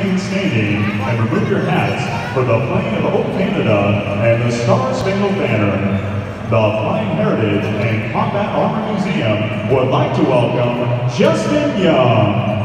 remain standing and remove your hats for the flag of O Canada and the Star Spangled Banner. The Flying Heritage and Combat Armor Museum would like to welcome Justin Young.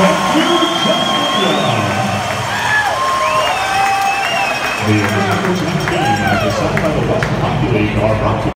The official game as decided by the Western Hockey League are brought to